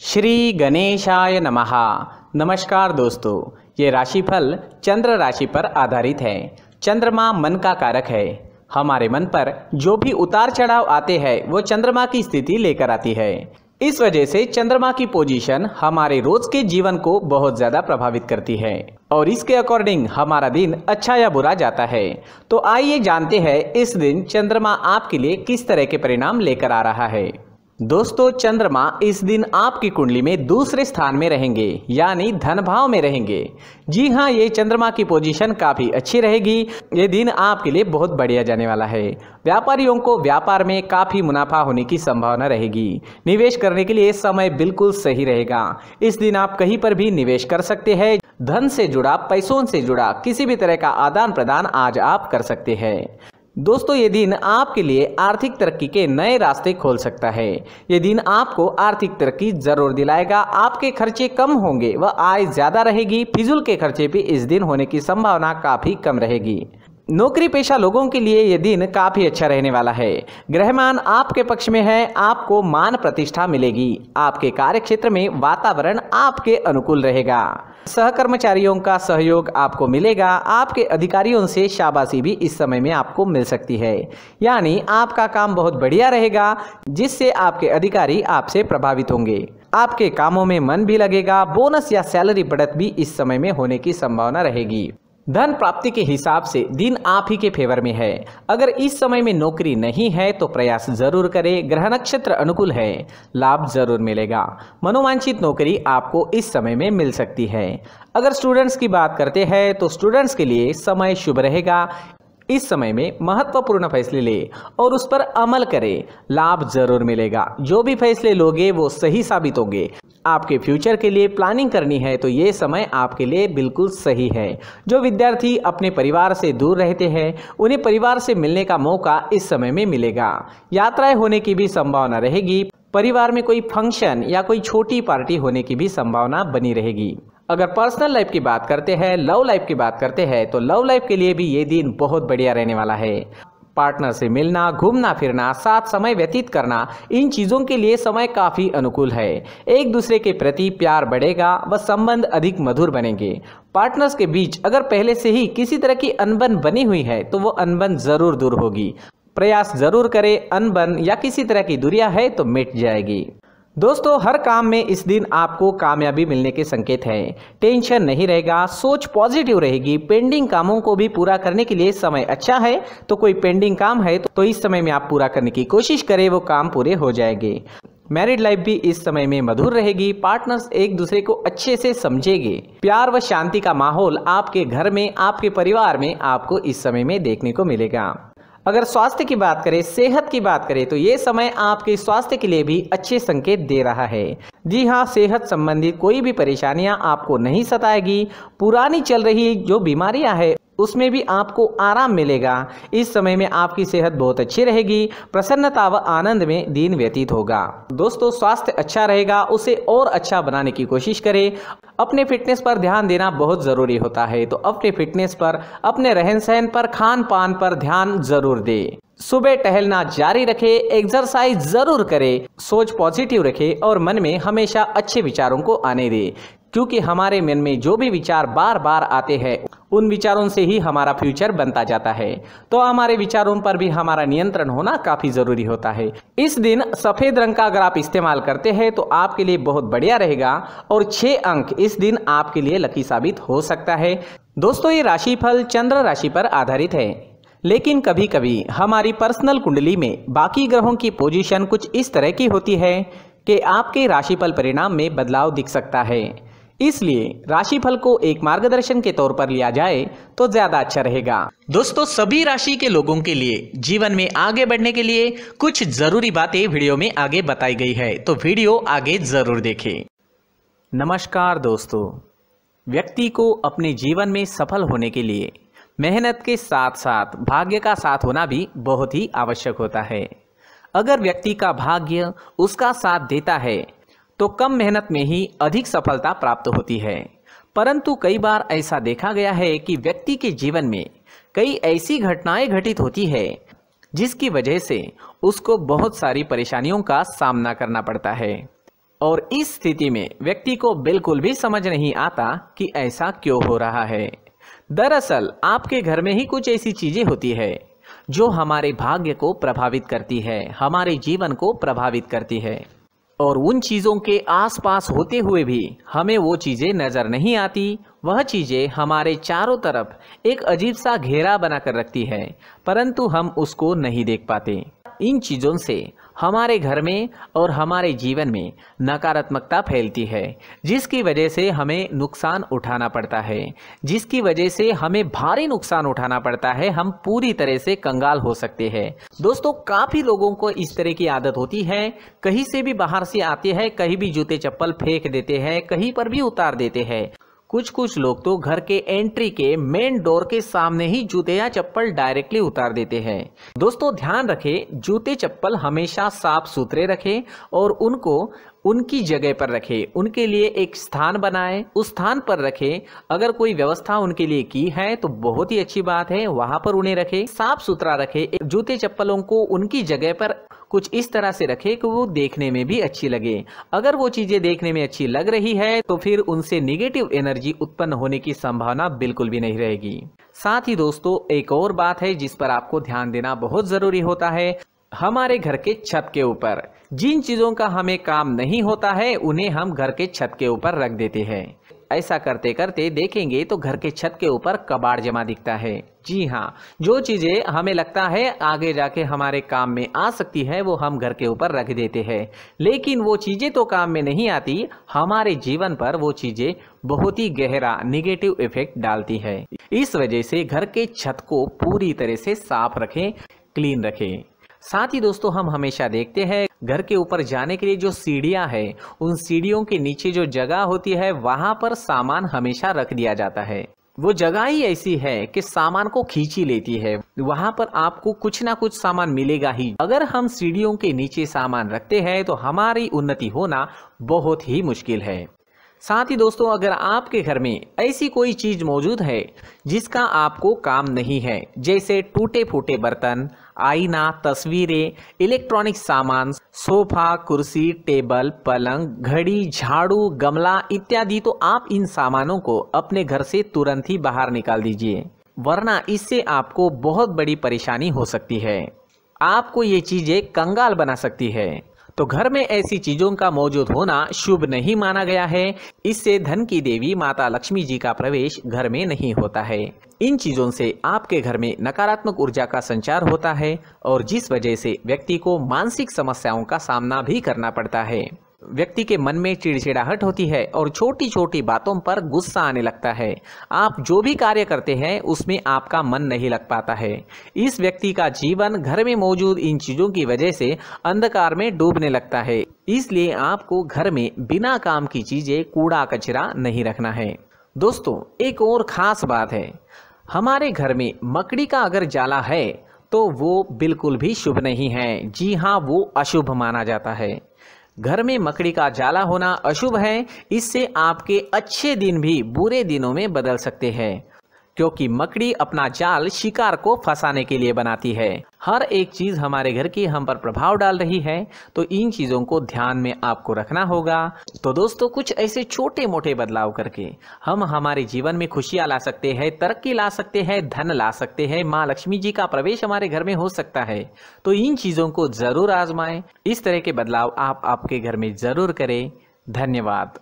श्री गणेशाय नमः। नमस्कार दोस्तों, ये राशिफल चंद्र राशि पर आधारित है। चंद्रमा मन का कारक है। हमारे मन पर जो भी उतार चढ़ाव आते हैं, वो चंद्रमा की स्थिति लेकर आती है। इस वजह से चंद्रमा की पोजीशन हमारे रोज के जीवन को बहुत ज़्यादा प्रभावित करती है। और इसके अकॉर्डिंग हमारा दिन अच्छा या बुरा जाता है। तो आइए जानते हैं इस दिन चंद्रमा आपके लिए किस तरह के परिणाम लेकर आ रहा है। दोस्तों, चंद्रमा इस दिन आपकी कुंडली में दूसरे स्थान में रहेंगे, यानी धन भाव में रहेंगे। जी हाँ ये चंद्रमा की पोजीशन काफ़ी अच्छी रहेगी। ये दिन आपके लिए बहुत बढ़िया जाने वाला है। व्यापारियों को व्यापार में काफ़ी मुनाफा होने की संभावना रहेगी। निवेश करने के लिए समय बिल्कुल सही रहेगा। इस दिन आप कहीं पर भी निवेश कर सकते हैं। धन से जुड़ा, पैसों से जुड़ा, किसी भी तरह का आदान प्रदान आज आप कर सकते हैं। दोस्तों, ये दिन आपके लिए आर्थिक तरक्की के नए रास्ते खोल सकता है। ये दिन आपको आर्थिक तरक्की ज़रूर दिलाएगा। आपके खर्चे कम होंगे व आय ज़्यादा रहेगी। फिजुल के खर्चे भी इस दिन होने की संभावना काफ़ी कम रहेगी। नौकरी पेशा लोगों के लिए यह दिन काफ़ी अच्छा रहने वाला है। ग्रहमान आपके पक्ष में है, आपको मान प्रतिष्ठा मिलेगी। आपके कार्य क्षेत्र में वातावरण आपके अनुकूल रहेगा। सहकर्मचारियों का सहयोग आपको मिलेगा। आपके अधिकारियों से शाबाशी भी इस समय में आपको मिल सकती है। यानी आपका काम बहुत बढ़िया रहेगा, जिससे आपके अधिकारी आपसे प्रभावित होंगे। आपके कामों में मन भी लगेगा, बोनस या सैलरी बढ़त भी इस समय में होने की संभावना रहेगी। धन प्राप्ति के हिसाब से दिन आप ही के फेवर में है। अगर इस समय में नौकरी नहीं है तो प्रयास ज़रूर करें। ग्रह नक्षत्र अनुकूल है। लाभ ज़रूर मिलेगा। मनोवांछित नौकरी आपको इस समय में मिल सकती है। अगर स्टूडेंट्स की बात करते हैं तो स्टूडेंट्स के लिए समय शुभ रहेगा। इस समय में महत्वपूर्ण फैसले ले और उस पर अमल करें। लाभ ज़रूर मिलेगा। जो भी फैसले लोगे, वो सही साबित होंगे। आपके फ्यूचर के लिए प्लानिंग करनी है तो ये समय आपके लिए बिल्कुल सही है। जो विद्यार्थी अपने परिवार से दूर रहते हैं, उन्हें परिवार से मिलने का मौका इस समय में मिलेगा। यात्राएँ होने की भी संभावना रहेगी, परिवार में कोई फ़ंक्शन या कोई छोटी पार्टी होने की भी संभावना बनी रहेगी। अगर पर्सनल लाइफ की बात करते हैं, लव लाइफ की बात करते हैं तो लव लाइफ के लिए भी ये दिन बहुत बढ़िया रहने वाला है। पार्टनर से मिलना, घूमना, फिरना, साथ समय व्यतीत करना, इन चीज़ों के लिए समय काफ़ी अनुकूल है। एक दूसरे के प्रति प्यार बढ़ेगा, व संबंध अधिक मधुर बनेंगे। पार्टनर्स के बीच अगर पहले से ही किसी तरह की अनबन बनी हुई है तो वो अनबन ज़रूर दूर होगी। प्रयास ज़रूर करें, अनबन या किसी तरह की दूरिया है तो मिट जाएगी। दोस्तों, हर काम में इस दिन आपको कामयाबी मिलने के संकेत हैं। टेंशन नहीं रहेगा, सोच पॉजिटिव रहेगी। पेंडिंग कामों को भी पूरा करने के लिए समय अच्छा है। तो कोई पेंडिंग काम है तो इस समय में आप पूरा करने की कोशिश करें, वो काम पूरे हो जाएँगे। मैरिड लाइफ भी इस समय में मधुर रहेगी, पार्टनर्स एक दूसरे को अच्छे से समझेंगे। प्यार व शांति का माहौल आपके घर में, आपके परिवार में आपको इस समय में देखने को मिलेगा। अगर स्वास्थ्य की बात करें, सेहत की बात करें तो ये समय आपके स्वास्थ्य के लिए भी अच्छे संकेत दे रहा है। जी हाँ सेहत संबंधित कोई भी परेशानियाँ आपको नहीं सताएगी। पुरानी चल रही जो बीमारियाँ है उसमें भी आपको आराम मिलेगा। इस समय में आपकी सेहत बहुत अच्छी रहेगी। प्रसन्नता व आनंद में दिन व्यतीत होगा। दोस्तों, स्वास्थ्य अच्छा रहेगा, उसे और अच्छा बनाने की कोशिश करें। अपने फिटनेस पर ध्यान देना बहुत ज़रूरी होता है। तो अपने फिटनेस पर, अपने रहन सहन पर खान पान पर ध्यान ज़रूर दे। सुबह टहलना जारी रखें एक्सरसाइज ज़रूर करें। सोच पॉजिटिव रखें और मन में हमेशा अच्छे विचारों को आने दे। क्योंकि हमारे मन में जो भी विचार बार बार आते हैं, उन विचारों से ही हमारा फ्यूचर बनता जाता है। तो हमारे विचारों पर भी हमारा नियंत्रण होना काफ़ी ज़रूरी होता है। इस दिन सफ़ेद रंग का अगर आप इस्तेमाल करते हैं तो आपके लिए बहुत बढ़िया रहेगा और छह अंक इस दिन आपके लिए लकी साबित हो सकता है। दोस्तों, ये राशिफल चंद्र राशि पर आधारित है। लेकिन कभी कभी हमारी पर्सनल कुंडली में बाकी ग्रहों की पोजीशन कुछ इस तरह की होती है कि आपके राशिफल परिणाम में बदलाव दिख सकता है। इसलिए राशिफल को एक मार्गदर्शन के तौर पर लिया जाए तो ज़्यादा अच्छा रहेगा। दोस्तों सभी राशि के लोगों के लिए जीवन में आगे बढ़ने के लिए कुछ ज़रूरी बातें वीडियो में आगे बताई गई है तो वीडियो आगे ज़रूर देखें। नमस्कार दोस्तों। व्यक्ति को अपने जीवन में सफल होने के लिए मेहनत के साथ साथ भाग्य का साथ होना भी बहुत ही आवश्यक होता है। अगर व्यक्ति का भाग्य उसका साथ देता है तो कम मेहनत में ही अधिक सफलता प्राप्त होती है। परंतु कई बार ऐसा देखा गया है कि व्यक्ति के जीवन में कई ऐसी घटनाएँ घटित होती है, जिसकी वजह से उसको बहुत सारी परेशानियों का सामना करना पड़ता है। और इस स्थिति में व्यक्ति को बिल्कुल भी समझ नहीं आता कि ऐसा क्यों हो रहा है। दरअसल, आपके घर में ही कुछ ऐसी चीज़ें होती है, जो हमारे भाग्य को प्रभावित करती है, हमारे जीवन को प्रभावित करती है। और उन चीज़ों के आसपास होते हुए भी हमें वो चीज़ें नज़र नहीं आती। वह चीज़ें हमारे चारों तरफ़ एक अजीब सा घेरा बनाकर रखती है, परंतु हम उसको नहीं देख पाते। इन चीज़ों से हमारे घर में और हमारे जीवन में नकारात्मकता फैलती है, जिसकी वजह से हमें नुकसान उठाना पड़ता है। जिसकी वजह से हमें भारी नुकसान उठाना पड़ता है, हम पूरी तरह से कंगाल हो सकते हैं। दोस्तों, काफ़ी लोगों को इस तरह की आदत होती है। कहीं से भी बाहर से आते हैं, कहीं भी जूते चप्पल फेंक देते हैं, कहीं पर भी उतार देते हैं। कुछ कुछ लोग तो घर के एंट्री के मेन डोर के सामने ही जूते या चप्पल डायरेक्टली उतार देते हैं। दोस्तों, ध्यान रखें, जूते, चप्पल हमेशा साफ़ सुथरे रखें और उनको उनकी जगह पर रखें। उनके लिए एक स्थान बनाएँ। उस स्थान पर रखें। अगर कोई व्यवस्था उनके लिए की है तो बहुत ही अच्छी बात है। वहाँ पर उन्हें रखें। साफ़ सुथरा रखें। जूते, चप्पलों को उनकी जगह पर कुछ इस तरह से रखें कि वो देखने में भी अच्छी लगे। अगर वो चीज़ें देखने में अच्छी लग रही है तो फिर उनसे निगेटिव एनर्जी उत्पन्न होने की संभावना बिल्कुल भी नहीं रहेगी। साथ ही दोस्तों, एक और बात है जिस पर आपको ध्यान देना बहुत ज़रूरी होता है, हमारे घर के छत के ऊपर। जिन चीज़ों का हमें काम नहीं होता है, उन्हें हम घर के छत के ऊपर रख देते हैं। ऐसा करते करते देखेंगे तो घर के छत के ऊपर कबाड़ जमा दिखता है। जी हाँ जो चीज़ें हमें लगता है आगे जाके हमारे काम में आ सकती है, वो हम घर के ऊपर रख देते हैं। लेकिन वो चीज़ें तो काम में नहीं आती, हमारे जीवन पर वो चीज़ें बहुत ही गहरा निगेटिव इफ़ेक्ट डालती है। इस वजह से घर के छत को पूरी तरह से साफ़ रखें क्लीन रखें। साथ ही दोस्तों, हम हमेशा देखते हैं घर के ऊपर जाने के लिए जो सीढ़ियाँ हैं, उन सीढ़ियों के नीचे जो जगह होती है, वहाँ पर सामान हमेशा रख दिया जाता है। वो जगह ही ऐसी है कि सामान को खींची लेती है। वहाँ पर आपको कुछ ना कुछ सामान मिलेगा ही। अगर हम सीढ़ियों के नीचे सामान रखते हैं तो हमारी उन्नति होना बहुत ही मुश्किल है। साथ ही दोस्तों, अगर आपके घर में ऐसी कोई चीज़ मौजूद है जिसका आपको काम नहीं है, जैसे टूटे फूटे बर्तन, आईना, तस्वीरें, इलेक्ट्रॉनिक सामान, सोफा, कुर्सी, टेबल, पलंग, घड़ी, झाड़ू, गमला इत्यादि तो आप इन सामानों को अपने घर से तुरंत ही बाहर निकाल दीजिए, वरना इससे आपको बहुत बड़ी परेशानी हो सकती है। आपको ये चीज़ें कंगाल बना सकती है। तो घर में ऐसी चीज़ों का मौजूद होना शुभ नहीं माना गया है। इससे धन की देवी माता लक्ष्मी जी का प्रवेश घर में नहीं होता है। इन चीज़ों से आपके घर में नकारात्मक ऊर्जा का संचार होता है और जिस वजह से व्यक्ति को मानसिक समस्याओं का सामना भी करना पड़ता है। व्यक्ति के मन में चिड़चिड़ाहट होती है और छोटी छोटी बातों पर गुस्सा आने लगता है। आप जो भी कार्य करते हैं, उसमें आपका मन नहीं लग पाता है। इस व्यक्ति का जीवन घर में मौजूद इन चीज़ों की वजह से अंधकार में डूबने लगता है। इसलिए आपको घर में बिना काम की चीज़ें कूड़ा कचरा नहीं रखना है। दोस्तों, एक और ख़ास बात है। हमारे घर में मकड़ी का अगर जाला है तो वो बिल्कुल भी शुभ नहीं है। जी हाँ वो अशुभ माना जाता है। घर में मकड़ी का जाला होना अशुभ है। इससे आपके अच्छे दिन भी बुरे दिनों में बदल सकते हैं। क्योंकि मकड़ी अपना जाल शिकार को फंसाने के लिए बनाती है। हर एक चीज़ हमारे घर की हम पर प्रभाव डाल रही है तो इन चीज़ों को ध्यान में आपको रखना होगा। तो दोस्तों, कुछ ऐसे छोटे मोटे बदलाव करके हम हमारे जीवन में खुशियाँ ला सकते हैं, तरक्की ला सकते हैं, धन ला सकते हैं, माँ लक्ष्मी जी का प्रवेश हमारे घर में हो सकता है। तो इन चीज़ों को ज़रूर आजमाएँ। इस तरह के बदलाव आप आपके घर में ज़रूर करें। धन्यवाद।